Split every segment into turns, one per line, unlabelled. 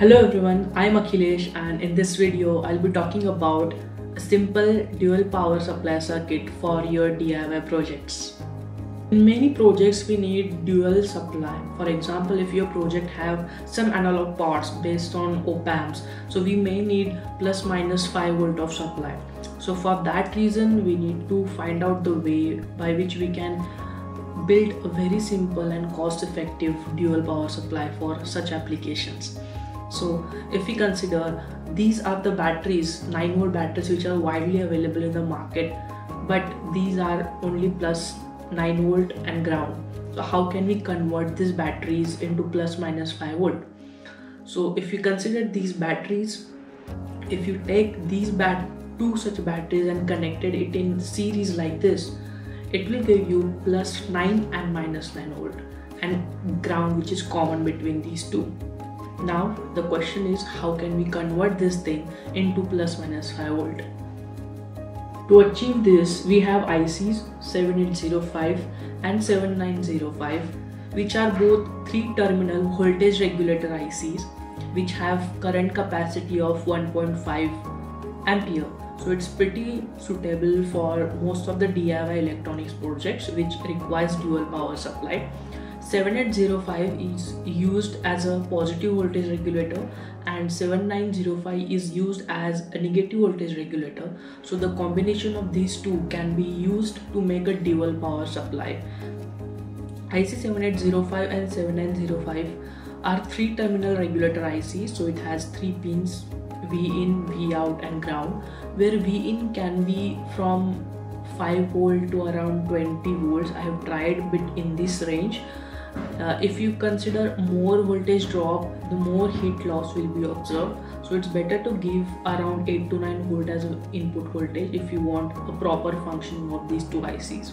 Hello everyone, I'm Akhilesh and in this video I'll be talking about a simple dual power supply circuit for your DIY projects. In many projects we need dual supply. For example, if your project have some analog parts based on op amps, so we may need plus minus 5 volt of supply. So for that reason we need to find out the way by which we can build a very simple and cost effective dual power supply for such applications. So if we consider these are the batteries, 9 volt batteries which are widely available in the market, but these are only plus 9 volt and ground. So how can we convert these batteries into plus minus 5 volt? So if you consider these batteries, if you take these bat two such batteries and connected it in series like this, it will give you plus 9 and minus 9 volt and ground which is common between these two. Now the question is how can we convert this thing into plus minus 5 volt. To achieve this we have ICs 7805 and 7905 which are both 3 terminal voltage regulator ICs which have current capacity of 1.5 ampere so it's pretty suitable for most of the DIY electronics projects which requires dual power supply. 7805 is used as a positive voltage regulator and 7905 is used as a negative voltage regulator. So the combination of these two can be used to make a dual power supply. IC 7805 and 7905 are three terminal regulator ICs so it has three pins V in, V out and ground where V in can be from 5 volt to around 20 volts. I have tried bit in this range. Uh, if you consider more voltage drop the more heat loss will be observed. So it's better to give around 8 to 9 volt as input voltage if you want a proper functioning of these two ICs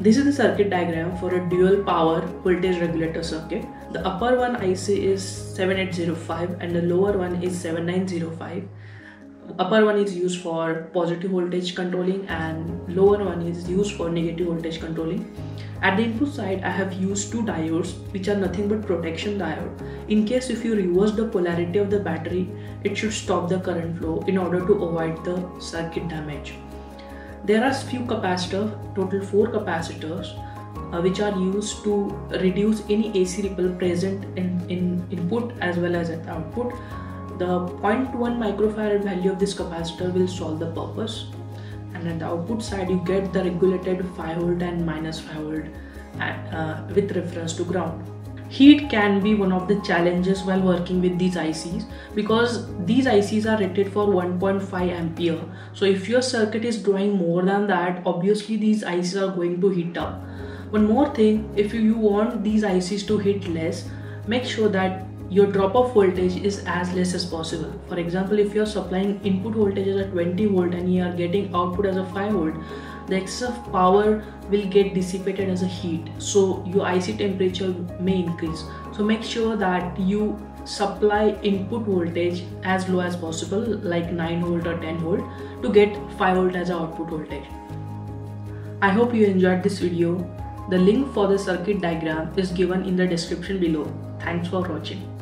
this is the circuit diagram for a dual power voltage regulator circuit. The upper one IC is 7805 and the lower one is 7905 upper one is used for positive voltage controlling and lower one is used for negative voltage controlling. At the input side i have used two diodes which are nothing but protection diode. In case if you reverse the polarity of the battery it should stop the current flow in order to avoid the circuit damage there are few capacitors total four capacitors uh, which are used to reduce any AC ripple present in, in input as well as at output the 0.1 microfarad value of this capacitor will solve the purpose and at the output side you get the regulated 5 volt and minus 5 volt at, uh, with reference to ground. Heat can be one of the challenges while working with these ICs because these ICs are rated for 1.5 ampere. So if your circuit is drawing more than that, obviously these ICs are going to heat up. One more thing, if you want these ICs to heat less, make sure that your drop off voltage is as less as possible. For example, if you're supplying input voltage as a 20 volt and you are getting output as a 5 volt, the excess power will get dissipated as a heat. So your IC temperature may increase. So make sure that you supply input voltage as low as possible like 9 volt or 10 volt to get 5 volt as output voltage. I hope you enjoyed this video. The link for the circuit diagram is given in the description below. Thanks for watching.